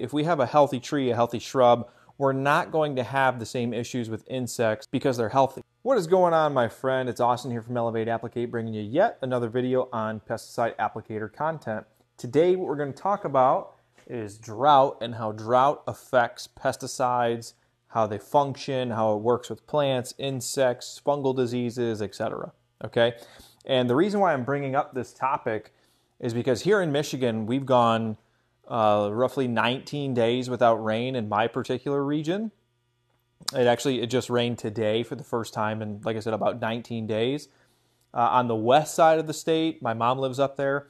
If we have a healthy tree, a healthy shrub, we're not going to have the same issues with insects because they're healthy. What is going on, my friend? It's Austin here from Elevate Applicate, bringing you yet another video on pesticide applicator content. Today, what we're going to talk about is drought and how drought affects pesticides, how they function, how it works with plants, insects, fungal diseases, etc. Okay? And the reason why I'm bringing up this topic is because here in Michigan, we've gone uh, roughly 19 days without rain in my particular region. It actually it just rained today for the first time in, like I said, about 19 days. Uh, on the west side of the state, my mom lives up there.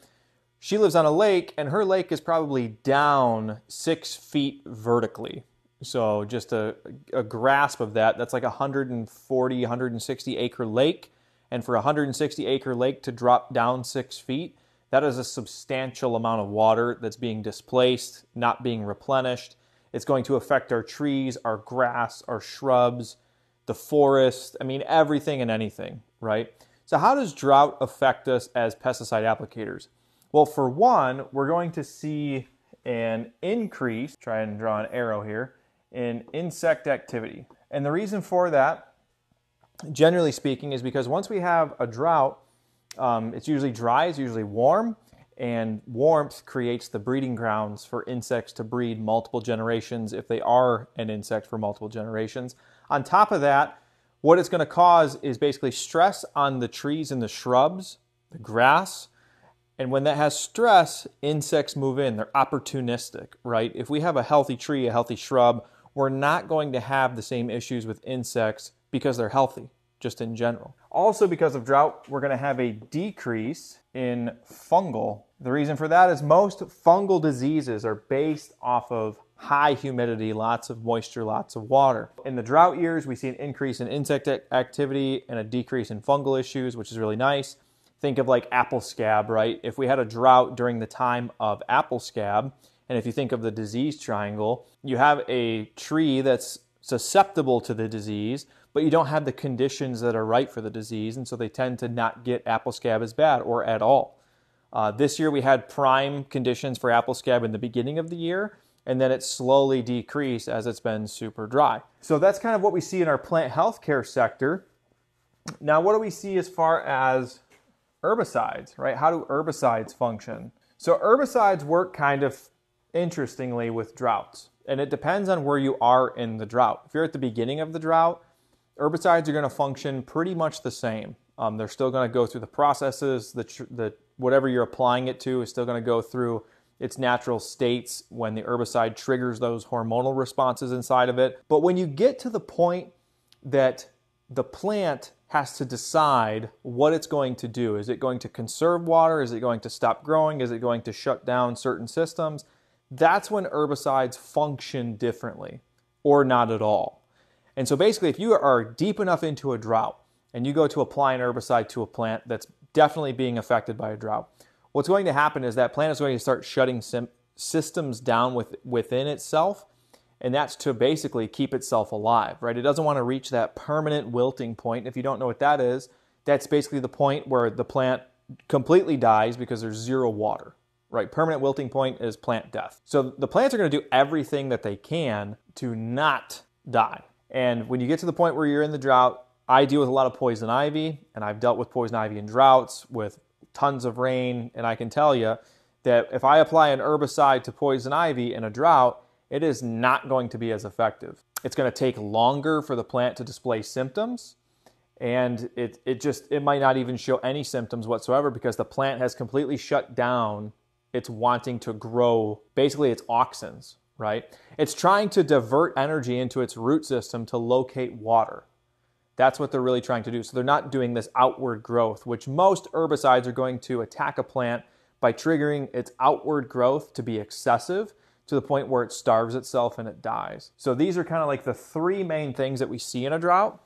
She lives on a lake, and her lake is probably down six feet vertically. So just a, a grasp of that, that's like a 140, 160 acre lake. And for a 160 acre lake to drop down six feet, that is a substantial amount of water that's being displaced, not being replenished. It's going to affect our trees, our grass, our shrubs, the forest, I mean, everything and anything, right? So, how does drought affect us as pesticide applicators? Well, for one, we're going to see an increase, try and draw an arrow here, in insect activity. And the reason for that, generally speaking, is because once we have a drought, um, it's usually dry, it's usually warm, and warmth creates the breeding grounds for insects to breed multiple generations if they are an insect for multiple generations. On top of that, what it's going to cause is basically stress on the trees and the shrubs, the grass. And when that has stress, insects move in. They're opportunistic, right? If we have a healthy tree, a healthy shrub, we're not going to have the same issues with insects because they're healthy just in general. Also, because of drought, we're going to have a decrease in fungal. The reason for that is most fungal diseases are based off of high humidity, lots of moisture, lots of water. In the drought years, we see an increase in insect activity and a decrease in fungal issues, which is really nice. Think of like apple scab, right? If we had a drought during the time of apple scab, and if you think of the disease triangle, you have a tree that's susceptible to the disease, but you don't have the conditions that are right for the disease, and so they tend to not get apple scab as bad or at all. Uh, this year we had prime conditions for apple scab in the beginning of the year, and then it slowly decreased as it's been super dry. So that's kind of what we see in our plant healthcare sector. Now, what do we see as far as herbicides, right? How do herbicides function? So, herbicides work kind of interestingly with droughts, and it depends on where you are in the drought. If you're at the beginning of the drought, herbicides are going to function pretty much the same. Um, they're still going to go through the processes. The, tr- the whatever you're applying it to is still going to go through its natural states when the herbicide triggers those hormonal responses inside of it. But when you get to the point that the plant has to decide what it's going to do, is it going to conserve water? Is it going to stop growing? Is it going to shut down certain systems? That's when herbicides function differently or not at all. And so basically, if you are deep enough into a drought and you go to apply an herbicide to a plant that's definitely being affected by a drought, what's going to happen is that plant is going to start shutting systems down with, within itself. And that's to basically keep itself alive, right? It doesn't want to reach that permanent wilting point. If you don't know what that is, that's basically the point where the plant completely dies because there's zero water, right? Permanent wilting point is plant death. So the plants are going to do everything that they can to not die. And when you get to the point where you're in the drought, I deal with a lot of poison ivy, and I've dealt with poison ivy in droughts with tons of rain. And I can tell you that if I apply an herbicide to poison ivy in a drought, it is not going to be as effective. It's going to take longer for the plant to display symptoms. And it, it just it might not even show any symptoms whatsoever because the plant has completely shut down its wanting to grow basically its auxins, right? It's trying to divert energy into its root system to locate water. That's what they're really trying to do. So they're not doing this outward growth, which most herbicides are going to attack a plant by triggering its outward growth to be excessive to the point where it starves itself and it dies. So these are kind of like the three main things that we see in a drought.